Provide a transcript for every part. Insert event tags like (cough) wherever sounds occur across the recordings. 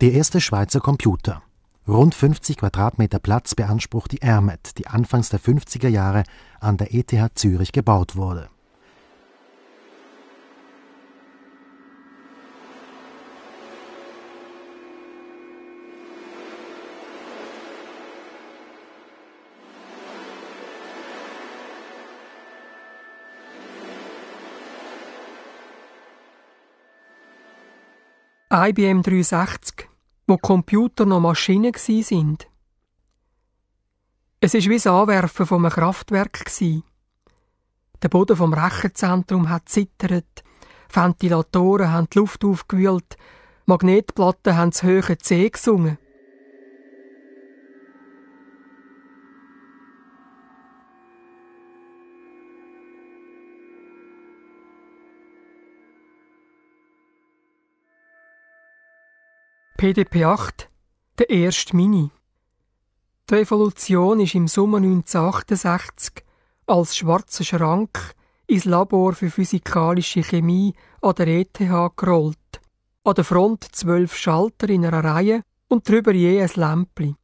Der erste Schweizer Computer. Rund 50 Quadratmeter Platz beansprucht die ERMET, die anfangs der 50er Jahre an der ETH Zürich gebaut wurde. IBM 360, wo Computer noch Maschinen sind. Es ist wie das Anwerfen von einem Kraftwerk Der Boden vom Rechenzentrum hat zittert, Ventilatoren haben die Luft aufgewühlt, Magnetplatten haben das hohe C gesungen. PDP-8, der erste Mini. Die Revolution ist im Sommer 1968 als schwarzer Schrank ins Labor für physikalische Chemie an der ETH gerollt. An der Front zwölf Schalter in einer Reihe und drüber je ein Lämpchen.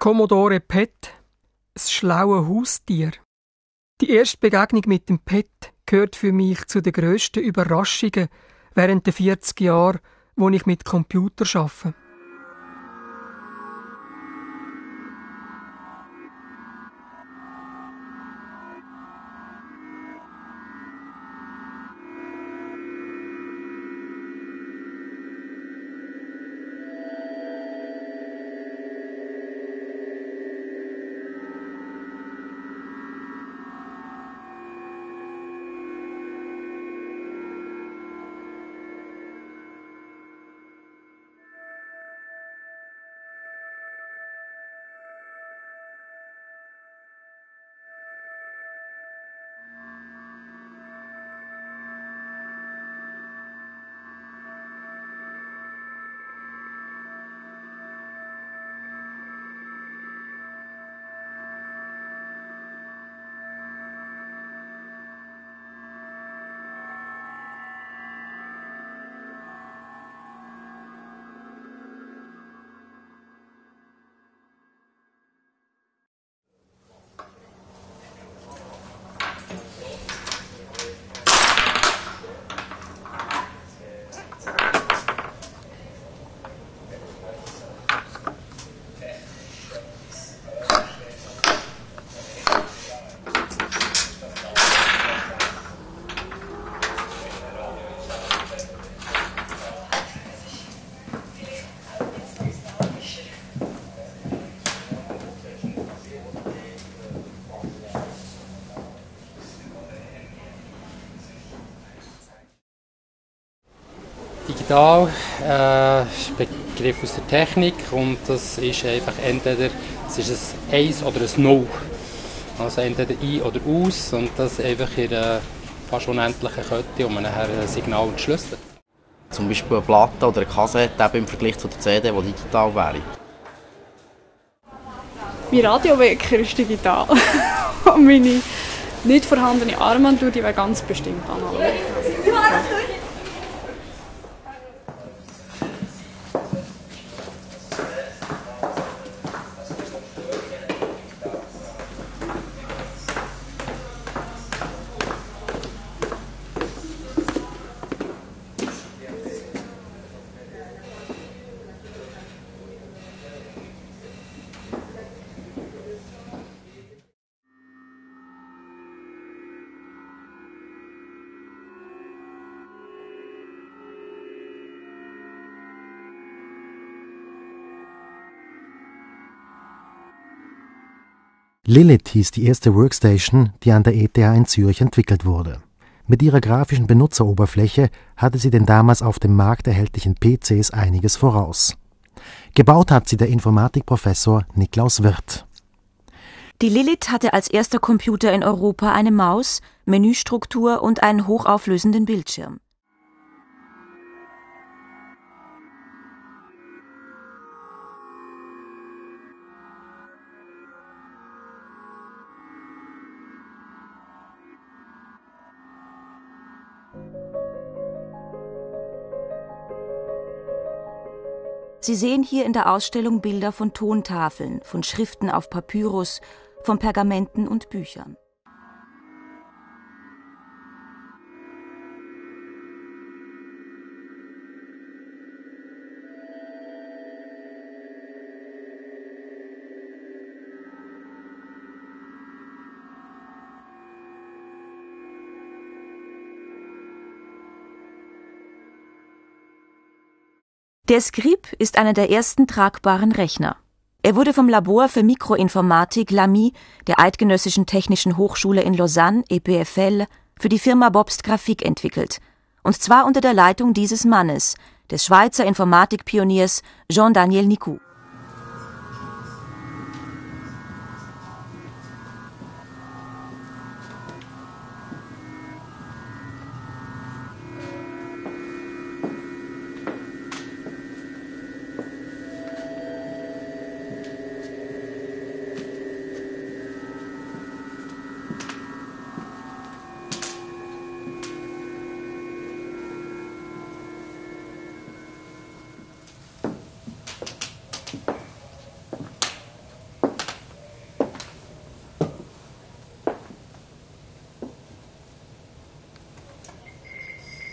Commodore PET, das schlaue Haustier. Die erste Begegnung mit dem PET gehört für mich zu den grössten Überraschungen während der 40 Jahre, wo ich mit Computer arbeite. Digital äh, ist ein Begriff aus der Technik und das ist einfach entweder es ist ein 1 oder ein 0. Also entweder ein oder aus und das einfach in einer fast unendlichen Kette, um nachher ein Signal entschlüsseln. Zum Beispiel eine Platte oder eine Kassette eben im Vergleich zu der CD, die digital wäre. Mein Radiowecker ist digital. (laughs) Meine nicht vorhandene Armbanduhr, die wäre ganz bestimmt analog. Ja. Lilith hieß die erste Workstation, die an der ETH in Zürich entwickelt wurde. Mit ihrer grafischen Benutzeroberfläche hatte sie den damals auf dem Markt erhältlichen PCs einiges voraus. Gebaut hat sie der Informatikprofessor Niklaus Wirth. Die Lilith hatte als erster Computer in Europa eine Maus, Menüstruktur und einen hochauflösenden Bildschirm. Sie sehen hier in der Ausstellung Bilder von Tontafeln, von Schriften auf Papyrus, von Pergamenten und Büchern. Der Scrip ist einer der ersten tragbaren Rechner. Er wurde vom Labor für Mikroinformatik LAMI der Eidgenössischen Technischen Hochschule in Lausanne EPFL für die Firma Bobst Grafik entwickelt, und zwar unter der Leitung dieses Mannes, des Schweizer Informatikpioniers Jean-Daniel Nicou.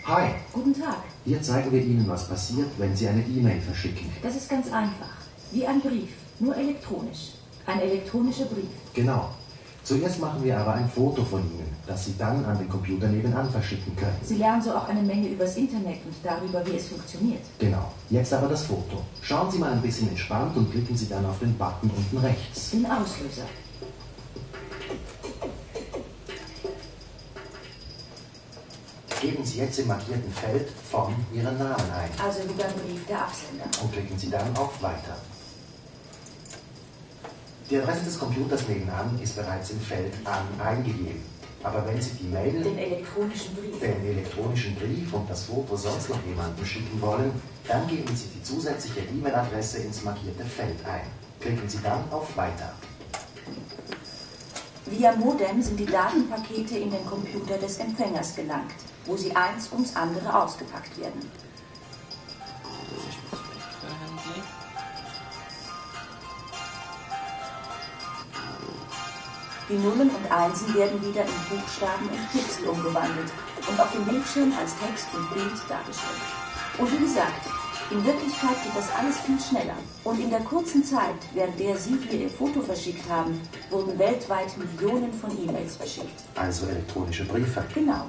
Hi, Guten Tag. hier zeigen wir Ihnen, was passiert, wenn Sie eine E-Mail verschicken. Das ist ganz einfach. Wie ein Brief, nur elektronisch. Ein elektronischer Brief. Genau. Zuerst machen wir aber ein Foto von Ihnen, das Sie dann an den Computer nebenan verschicken können. Sie lernen so auch eine Menge übers Internet und darüber, wie es funktioniert. Genau. Jetzt aber das Foto. Schauen Sie mal ein bisschen entspannt und klicken Sie dann auf den Button unten rechts. Den Auslöser. Geben Sie jetzt im markierten Feld von Ihren Namen ein Also wie beim Brief der Absender. und klicken Sie dann auf Weiter. Die Adresse des Computers nebenan ist bereits im Feld An eingegeben. Aber wenn Sie die Mail Den elektronischen Brief. den elektronischen Brief und das Foto sonst noch jemandem schicken wollen, dann geben Sie die zusätzliche E-Mail-Adresse ins markierte Feld ein. Klicken Sie dann auf Weiter. Via Modem sind die Datenpakete in den Computer des Empfängers gelangt, wo sie eins ums andere ausgepackt werden. Die Nullen und Einsen werden wieder in Buchstaben und Pixel umgewandelt und auf dem Bildschirm als Text und Bild dargestellt. Und wie gesagt, in Wirklichkeit geht das alles viel schneller. Und in der kurzen Zeit, während der Sie hier Ihr Foto verschickt haben, wurden weltweit Millionen von E-Mails verschickt. Also elektronische Briefe. Genau.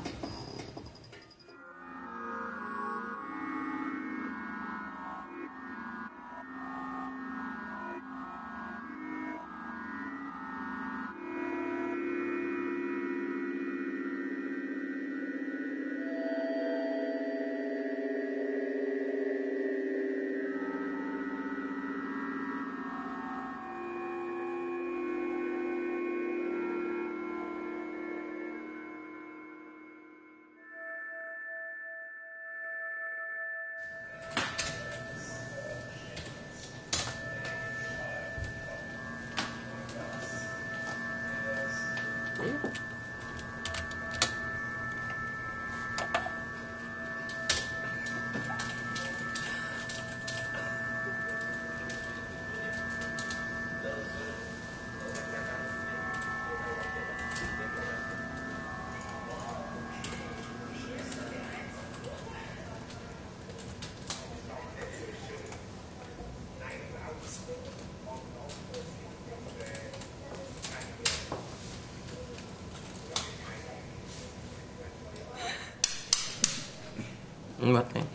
Вот.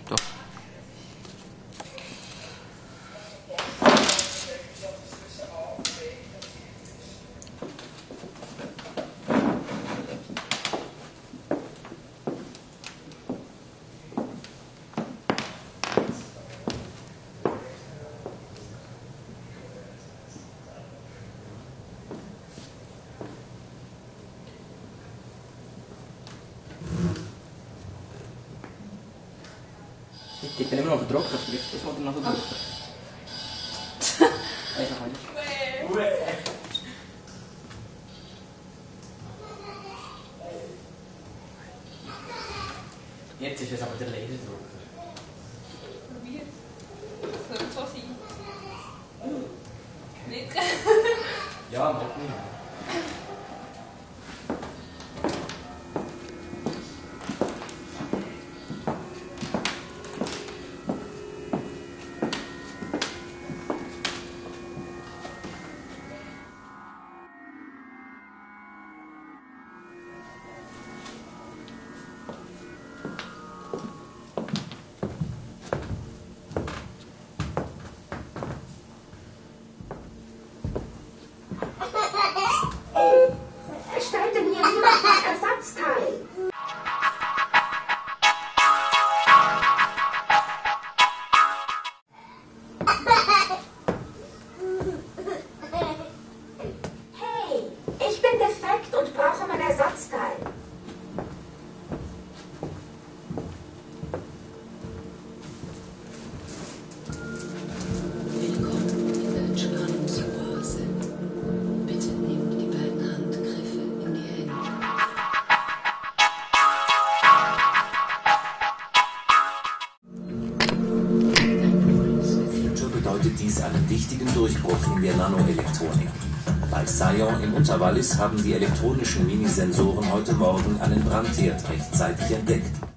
Doch. Ich bin immer noch verdruckt, vielleicht ist man noch verdruckt. Einfach mal. Jetzt ist es aber der Laserdrucker. Probiert. Nanoelektronik. Bei Sion im Unterwallis haben die elektronischen Minisensoren heute Morgen einen Brandherd rechtzeitig entdeckt.